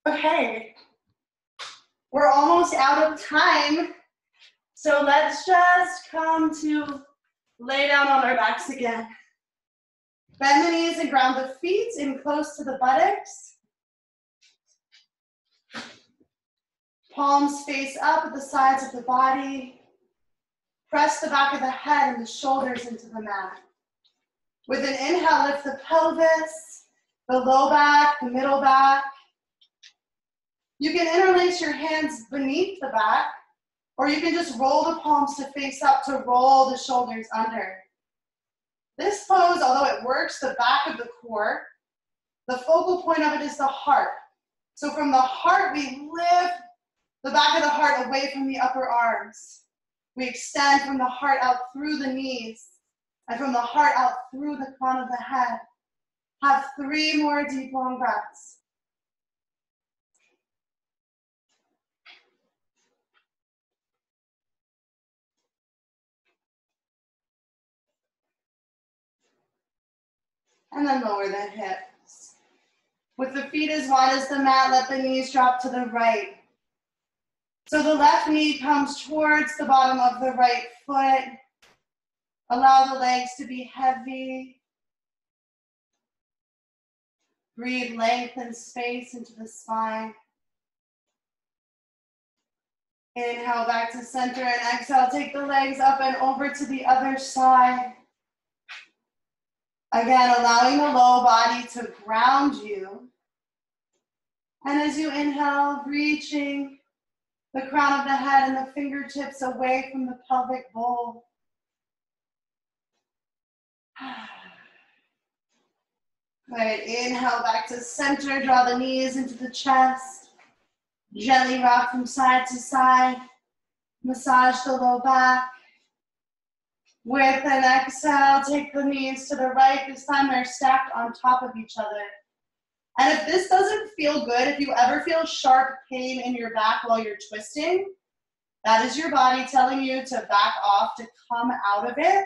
Okay. We're almost out of time. So let's just come to lay down on our backs again. Bend the knees and ground the feet in close to the buttocks. Palms face up at the sides of the body. Press the back of the head and the shoulders into the mat. With an inhale, lift the pelvis, the low back, the middle back. You can interlace your hands beneath the back, or you can just roll the palms to face up to roll the shoulders under. This pose, although it works the back of the core, the focal point of it is the heart. So from the heart, we lift the back of the heart away from the upper arms. We extend from the heart out through the knees and from the heart out through the crown of the head. Have three more deep, long breaths. And then lower the hips. With the feet as wide as the mat, let the knees drop to the right. So the left knee comes towards the bottom of the right foot. Allow the legs to be heavy. Breathe length and space into the spine. Inhale back to center and exhale. Take the legs up and over to the other side. Again, allowing the low body to ground you. And as you inhale, reaching the crown of the head and the fingertips away from the pelvic bowl. <sighs> Good. Inhale back to center. Draw the knees into the chest. Gently rock from side to side. Massage the low back. With an exhale, take the knees to the right. This time they're stacked on top of each other. And if this doesn't feel good, if you ever feel sharp pain in your back while you're twisting, that is your body telling you to back off, to come out of it,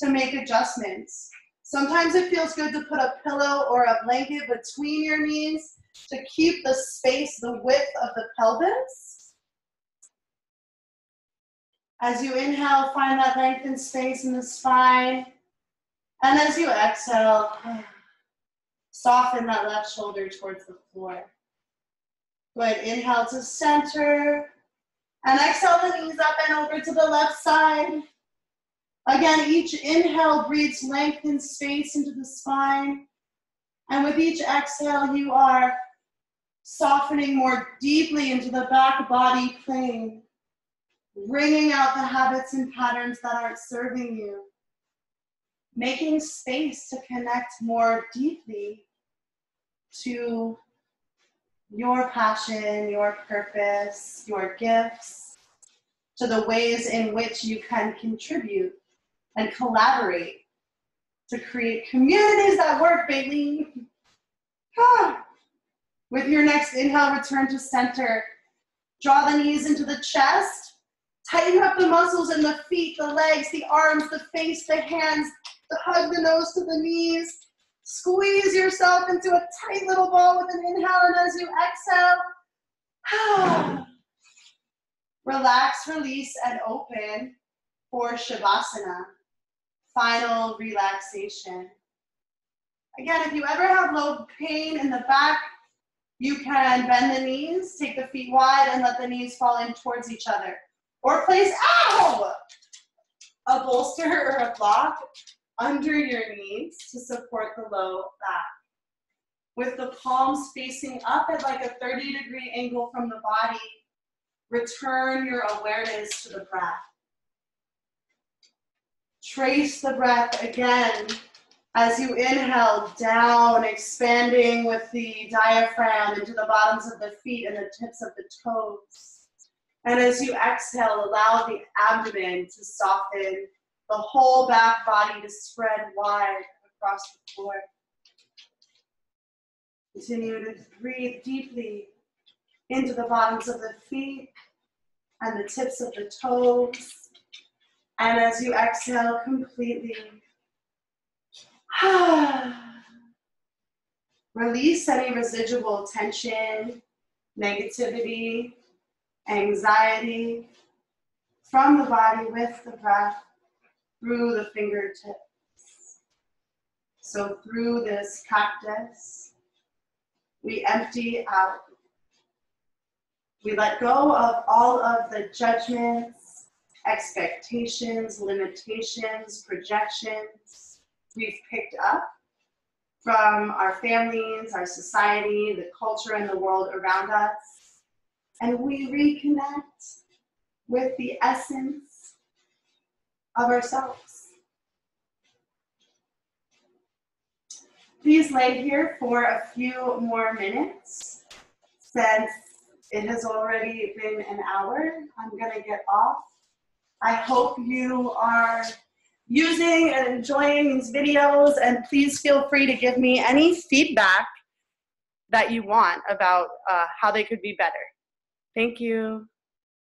to make adjustments. Sometimes it feels good to put a pillow or a blanket between your knees to keep the space, the width of the pelvis. As you inhale, find that length and space in the spine. And as you exhale, soften that left shoulder towards the floor. Good. Inhale to center. And exhale the knees up and over to the left side. Again, each inhale breathes length and space into the spine. And with each exhale, you are softening more deeply into the back body plane, wringing out the habits and patterns that aren't serving you, making space to connect more deeply to your passion, your purpose, your gifts, to the ways in which you can contribute and collaborate to create communities that work, baby. Ah. With your next inhale, return to center. Draw the knees into the chest. Tighten up the muscles in the feet, the legs, the arms, the face, the hands. Hug the nose to the knees. Squeeze yourself into a tight little ball with an inhale, and as you exhale, <sighs> relax, release, and open for Shavasana final relaxation. Again, if you ever have low pain in the back, you can bend the knees, take the feet wide, and let the knees fall in towards each other. Or place, ow, a bolster or a block under your knees to support the low back. With the palms facing up at like a 30 degree angle from the body, return your awareness to the breath. Trace the breath again as you inhale down, expanding with the diaphragm into the bottoms of the feet and the tips of the toes. And as you exhale, allow the abdomen to soften, the whole back body to spread wide across the floor. Continue to breathe deeply into the bottoms of the feet and the tips of the toes. And as you exhale completely, <sighs> release any residual tension, negativity, anxiety from the body with the breath through the fingertips. So, through this cactus, we empty out. We let go of all of the judgments expectations, limitations, projections we've picked up from our families, our society, the culture, and the world around us. And we reconnect with the essence of ourselves. Please lay here for a few more minutes since it has already been an hour. I'm going to get off I hope you are using and enjoying these videos and please feel free to give me any feedback that you want about uh, how they could be better. Thank you.